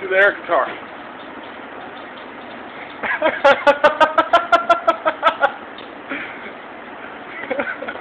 to the air guitar. Ha ha ha ha ha ha!